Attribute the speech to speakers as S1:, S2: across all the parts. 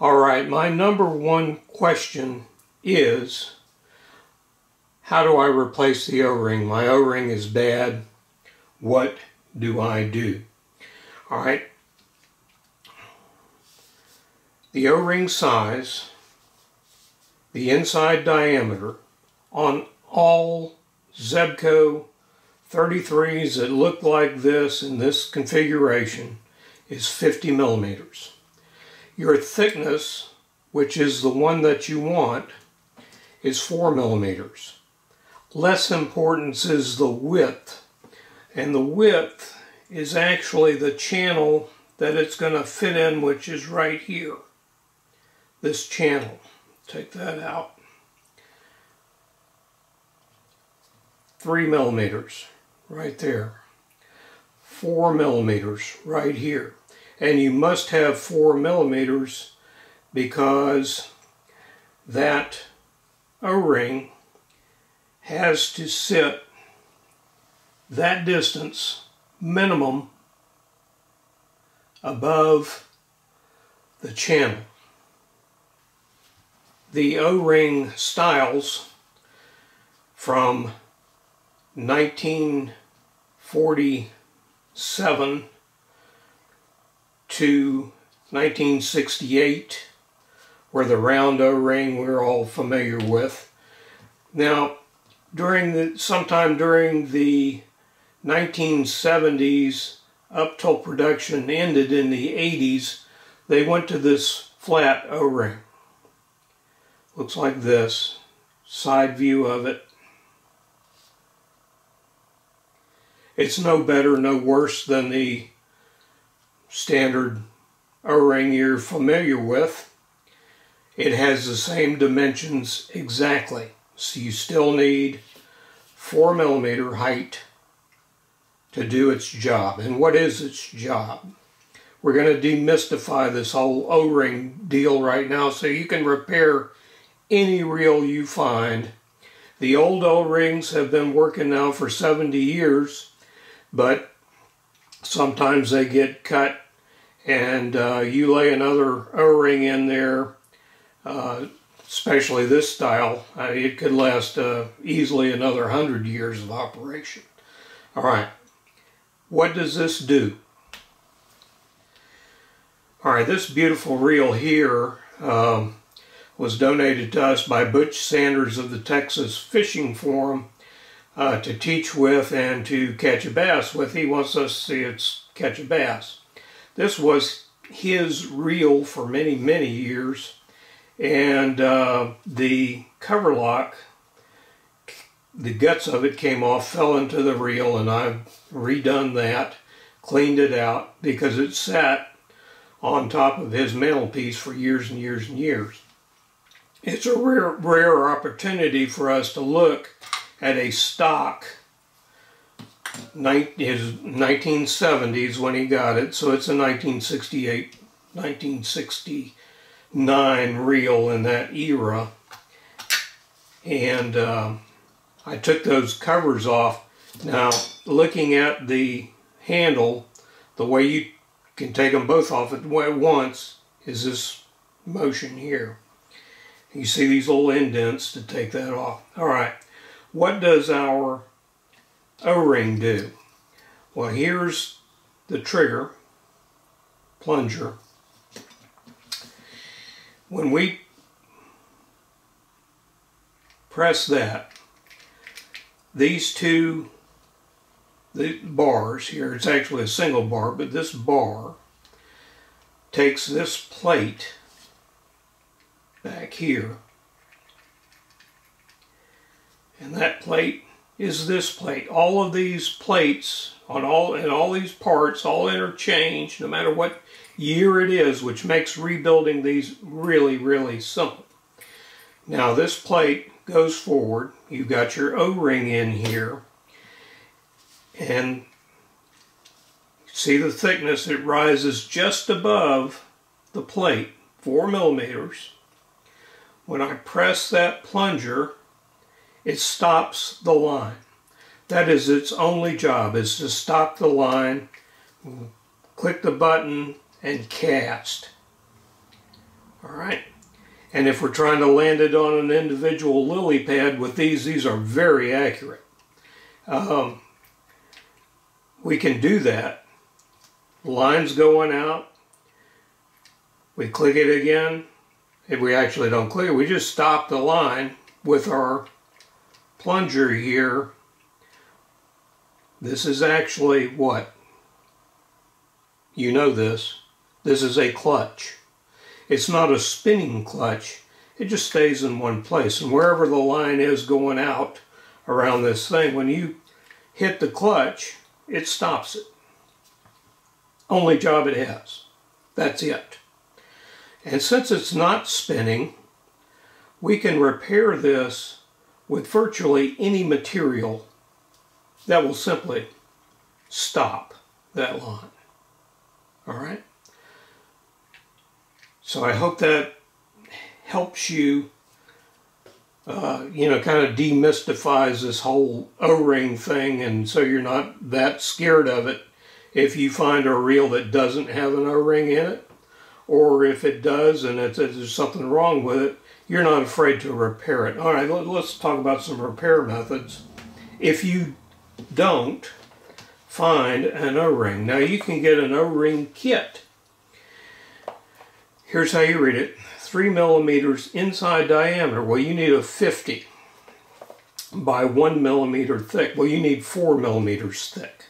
S1: All right, my number one question is, how do I replace the O-ring? My O-ring is bad. What do I do? All right. The O-ring size, the inside diameter on all Zebco 33s that look like this in this configuration is 50 millimeters. Your thickness, which is the one that you want, is 4 millimeters. Less importance is the width. And the width is actually the channel that it's going to fit in, which is right here. This channel. Take that out. 3 millimeters right there. 4 millimeters right here and you must have four millimeters because that O-ring has to sit that distance minimum above the channel. The O-ring styles from 1947 to 1968, where the round O-ring we're all familiar with. Now, during the sometime during the 1970s up till production ended in the 80s, they went to this flat O-ring. Looks like this. Side view of it. It's no better, no worse than the standard O-ring you're familiar with. It has the same dimensions exactly. So you still need 4 millimeter height to do its job. And what is its job? We're going to demystify this whole O-ring deal right now so you can repair any reel you find. The old O-rings have been working now for 70 years, but sometimes they get cut and uh, you lay another O-ring in there, uh, especially this style, uh, it could last uh, easily another 100 years of operation. All right, what does this do? All right, this beautiful reel here um, was donated to us by Butch Sanders of the Texas Fishing Forum uh, to teach with and to catch a bass with. He wants us to see it's catch a bass. This was his reel for many, many years. And uh, the cover lock, the guts of it came off, fell into the reel, and I've redone that, cleaned it out, because it sat on top of his mantelpiece for years and years and years. It's a rare, rare opportunity for us to look at a stock his 1970s when he got it, so it's a 1968, 1969 reel in that era. And uh, I took those covers off. Now, looking at the handle, the way you can take them both off at once is this motion here. You see these little indents to take that off. All right, what does our O-ring do? Well, here's the trigger, plunger. When we press that, these two the bars here, it's actually a single bar, but this bar takes this plate back here. And that plate is this plate. All of these plates on all and all these parts all interchange no matter what year it is, which makes rebuilding these really, really simple. Now this plate goes forward. You've got your O-ring in here. And see the thickness, it rises just above the plate, four millimeters. When I press that plunger, it stops the line. That is its only job, is to stop the line, click the button, and cast. All right. And if we're trying to land it on an individual lily pad with these, these are very accurate. Um, we can do that. Lines going out. We click it again. If we actually don't click it, we just stop the line with our plunger here. This is actually what? You know this. This is a clutch. It's not a spinning clutch. It just stays in one place. And wherever the line is going out around this thing, when you hit the clutch, it stops it. Only job it has. That's it. And since it's not spinning, we can repair this with virtually any material that will simply stop that line. All right? So I hope that helps you, uh, you know, kind of demystifies this whole O-ring thing and so you're not that scared of it if you find a reel that doesn't have an O-ring in it or if it does and it's, there's something wrong with it, you're not afraid to repair it. All right, let's talk about some repair methods. If you don't find an O-ring, now you can get an O-ring kit. Here's how you read it. 3 millimeters inside diameter. Well, you need a 50 by 1 millimeter thick. Well, you need 4 millimeters thick.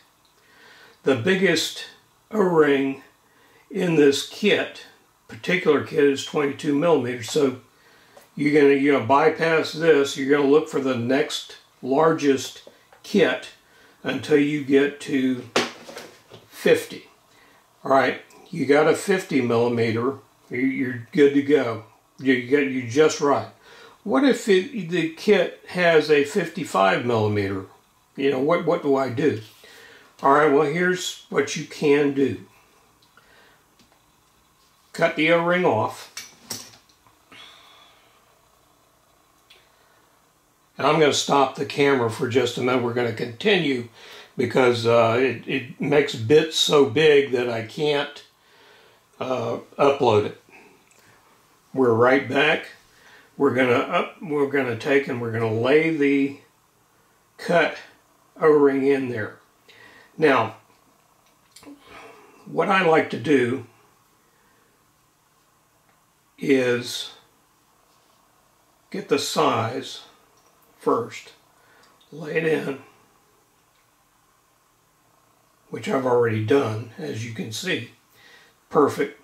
S1: The biggest O-ring in this kit, particular kit, is 22 millimeters. So you're going to you know, bypass this. You're going to look for the next largest kit until you get to 50. All right, you got a 50 millimeter. You're good to go. You get you just right. What if it, the kit has a 55 millimeter? You know what? What do I do? All right. Well, here's what you can do. Cut the O-ring off. And I'm going to stop the camera for just a minute. We're going to continue because uh, it, it makes bits so big that I can't uh, upload it. We're right back. We're going to up. We're going to take and we're going to lay the cut O-ring in there. Now, what I like to do is get the size first, lay it in, which I've already done, as you can see. Perfect.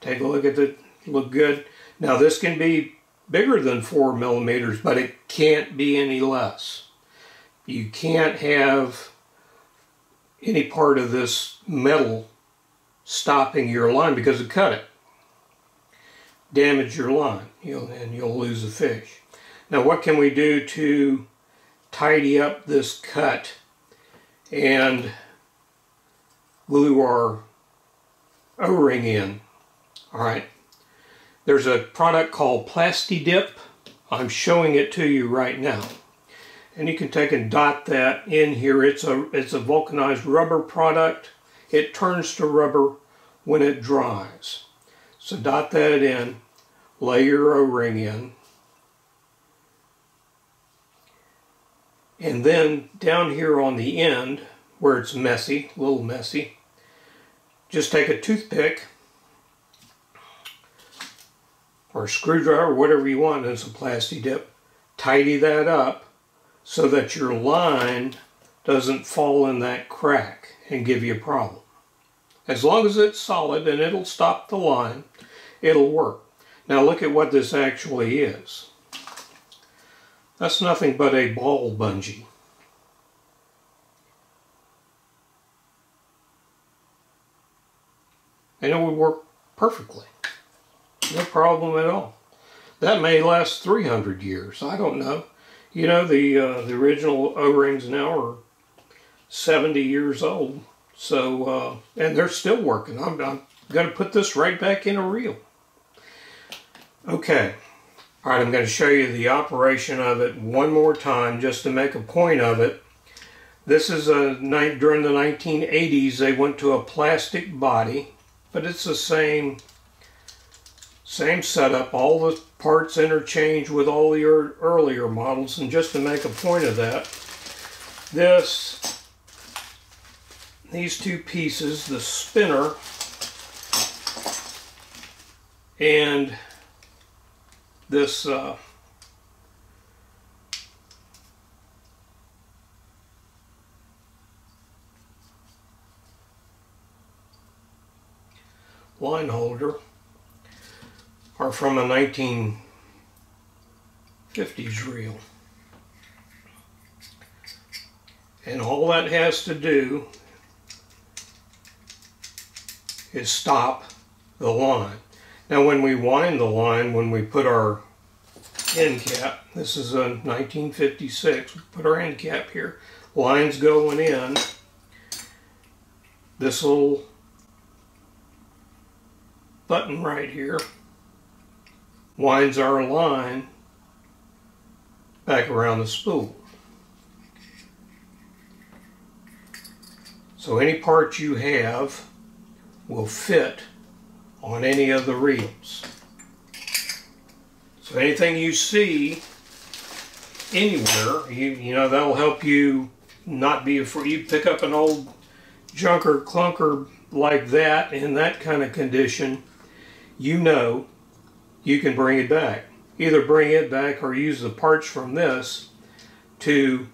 S1: Take a look at the, look good. Now this can be bigger than four millimeters, but it can't be any less. You can't have any part of this metal stopping your line because it cut it. Damage your line, you'll, and you'll lose the fish. Now what can we do to tidy up this cut and glue our O-ring in? Alright, there's a product called Plasti-Dip. I'm showing it to you right now. And you can take and dot that in here. It's a, it's a vulcanized rubber product. It turns to rubber when it dries. So dot that in, lay your O-ring in, And then down here on the end, where it's messy, a little messy, just take a toothpick or screwdriver, whatever you want, and some Plasti-Dip, tidy that up so that your line doesn't fall in that crack and give you a problem. As long as it's solid and it'll stop the line, it'll work. Now look at what this actually is. That's nothing but a ball bungee. And it would work perfectly. No problem at all. That may last 300 years. I don't know. You know, the, uh, the original O-rings now are 70 years old. So, uh, and they're still working. I'm, I'm going to put this right back in a reel. Okay. All right, I'm going to show you the operation of it one more time just to make a point of it. This is a night during the 1980s they went to a plastic body, but it's the same Same setup, all the parts interchange with all the earlier models. And just to make a point of that, this, these two pieces, the spinner and this uh, line holder are from a 1950s reel. And all that has to do is stop the line. Now when we wind the line, when we put our end cap, this is a 1956, we put our end cap here, lines going in, this little button right here winds our line back around the spool. So any part you have will fit on any of the reels. So anything you see anywhere, you, you know, that'll help you not be afraid. You pick up an old junker clunker like that in that kind of condition, you know you can bring it back. Either bring it back or use the parts from this to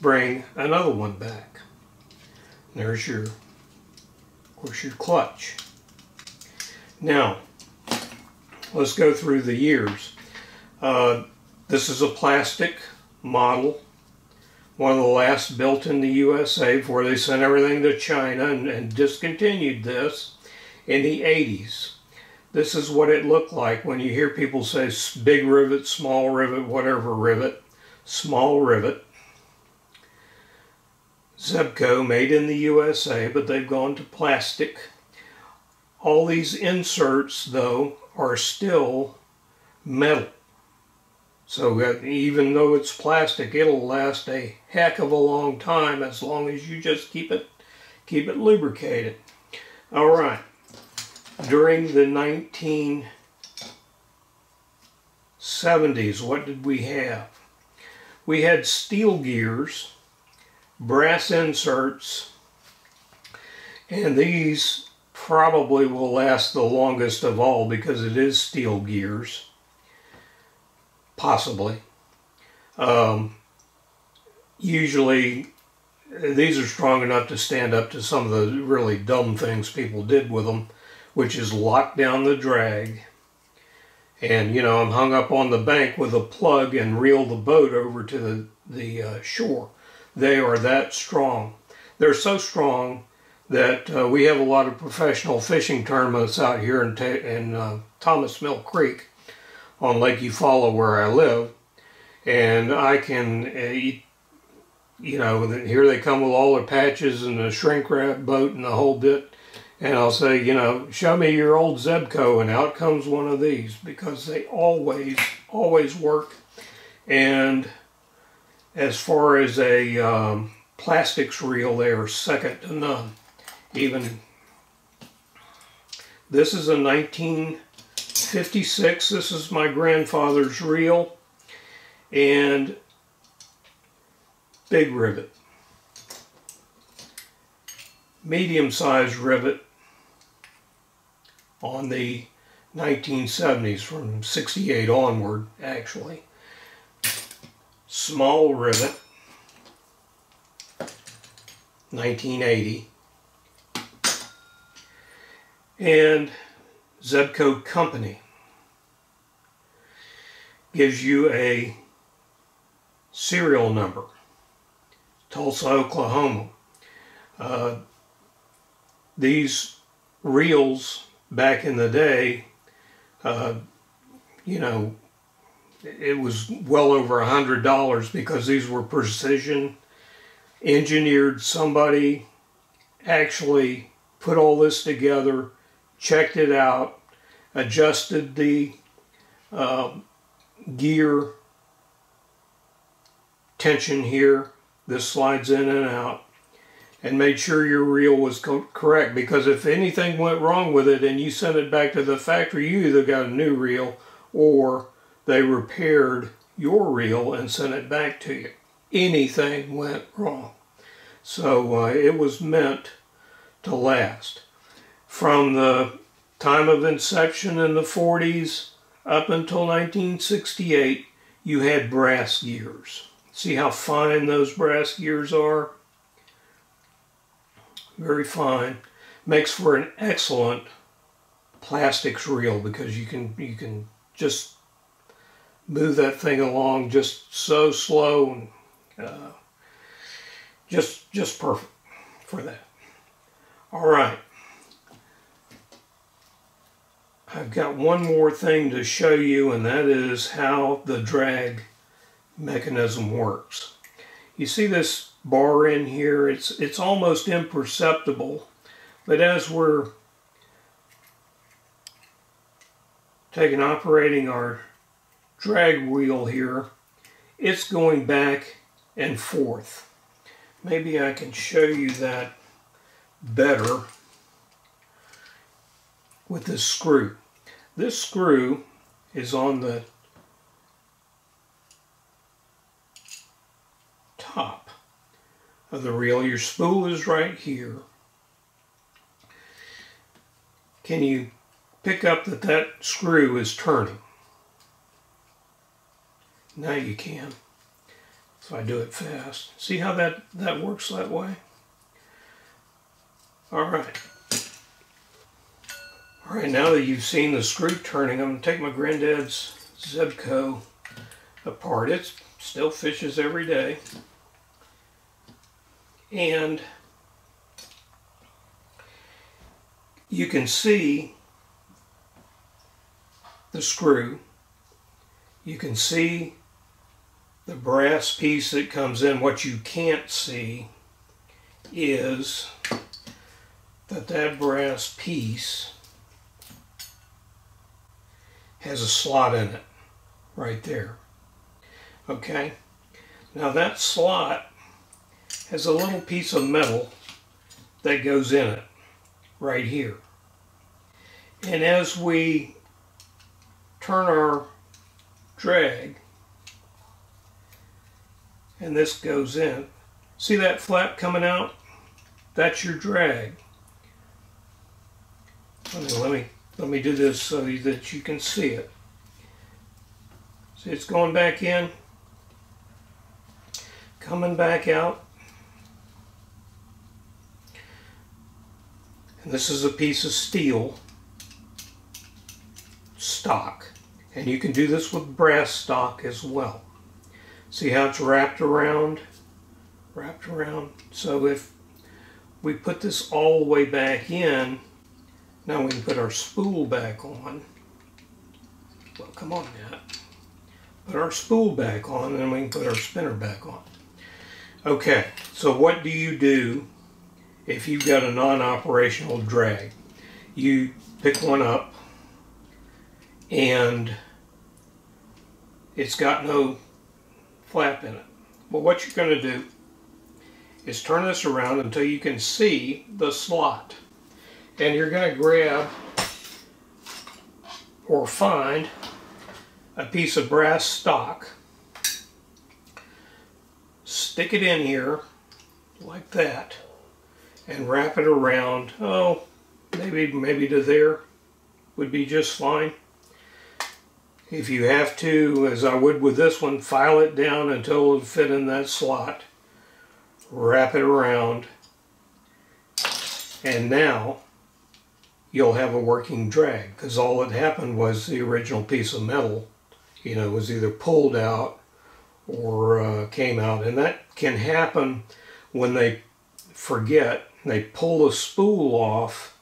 S1: bring another one back. There's your, of course, your clutch. Now, let's go through the years. Uh, this is a plastic model, one of the last built in the USA before they sent everything to China and, and discontinued this in the 80s. This is what it looked like when you hear people say big rivet, small rivet, whatever rivet, small rivet. Zebco made in the USA, but they've gone to plastic. All these inserts, though, are still metal. So even though it's plastic, it'll last a heck of a long time as long as you just keep it keep it lubricated. All right during the 1970s, what did we have? We had steel gears, brass inserts, and these probably will last the longest of all because it is steel gears, possibly. Um, usually these are strong enough to stand up to some of the really dumb things people did with them which is lock down the drag. And, you know, I'm hung up on the bank with a plug and reel the boat over to the, the uh, shore. They are that strong. They're so strong that uh, we have a lot of professional fishing tournaments out here in, in uh, Thomas Mill Creek on Lake Eufaula where I live. And I can, uh, you know, here they come with all their patches and the shrink wrap boat and the whole bit and I'll say, you know, show me your old Zebco, and out comes one of these because they always, always work. And as far as a um, plastics reel, they are second to none. Even this is a 1956. This is my grandfather's reel, and big rivet medium-sized rivet on the 1970s from 68 onward actually. Small rivet 1980 and Zebco Company gives you a serial number Tulsa, Oklahoma. Uh, these reels back in the day, uh, you know, it was well over a hundred dollars because these were precision engineered. Somebody actually put all this together, checked it out, adjusted the uh, gear tension here. This slides in and out. and made sure your reel was co correct because if anything went wrong with it and you sent it back to the factory, you either got a new reel or they repaired your reel and sent it back to you. Anything went wrong. So uh, it was meant to last. From the time of inception in the 40s up until 1968, you had brass gears. See how fine those brass gears are? very fine. Makes for an excellent plastics reel because you can you can just move that thing along just so slow and uh, just just perfect for that. All right. I've got one more thing to show you and that is how the drag mechanism works. You see this bar in here. It's, it's almost imperceptible, but as we're taking operating our drag wheel here, it's going back and forth. Maybe I can show you that better with this screw. This screw is on the top of the reel. Your spool is right here. Can you pick up that that screw is turning? Now you can. So I do it fast. See how that, that works that way? All right. All right, now that you've seen the screw turning, I'm going to take my granddad's Zebco apart. It still fishes every day and you can see the screw. You can see the brass piece that comes in. What you can't see is that that brass piece has a slot in it right there. Okay, now that slot has a little piece of metal that goes in it right here. And as we turn our drag, and this goes in, see that flap coming out? That's your drag. Let me, let me, let me do this so that you can see it. See it's going back in, coming back out, And this is a piece of steel stock. And you can do this with brass stock as well. See how it's wrapped around? Wrapped around. So if we put this all the way back in, now we can put our spool back on. Well, come on, Matt. Put our spool back on, and we can put our spinner back on. Okay, so what do you do if you've got a non-operational drag. You pick one up and it's got no flap in it. Well, what you're going to do is turn this around until you can see the slot. And you're going to grab or find a piece of brass stock, stick it in here like that, and wrap it around, oh, maybe, maybe to there would be just fine. If you have to, as I would with this one, file it down until it fit in that slot. Wrap it around. And now you'll have a working drag because all that happened was the original piece of metal, you know, was either pulled out or uh, came out. And that can happen when they forget they pull the spool off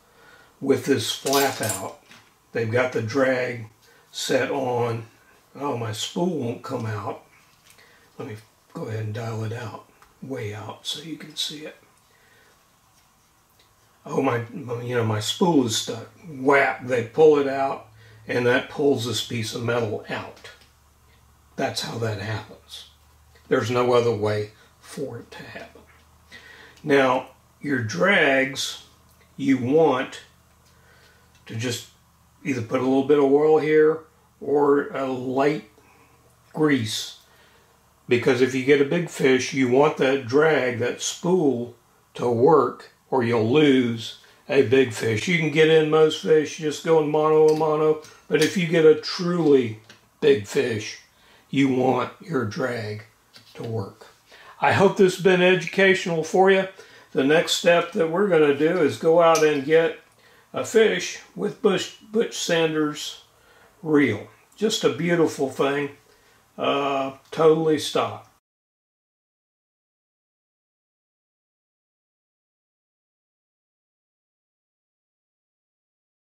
S1: with this flap out. They've got the drag set on. Oh, my spool won't come out. Let me go ahead and dial it out, way out, so you can see it. Oh, my, you know, my spool is stuck. Whap, they pull it out, and that pulls this piece of metal out. That's how that happens. There's no other way for it to happen. Now, your drags, you want to just either put a little bit of oil here or a light grease. Because if you get a big fish, you want that drag, that spool, to work or you'll lose a big fish. You can get in most fish just going mono a mono, but if you get a truly big fish, you want your drag to work. I hope this has been educational for you. The next step that we're going to do is go out and get a fish with Butch, Butch Sanders reel. Just a beautiful thing. Uh, totally stocked.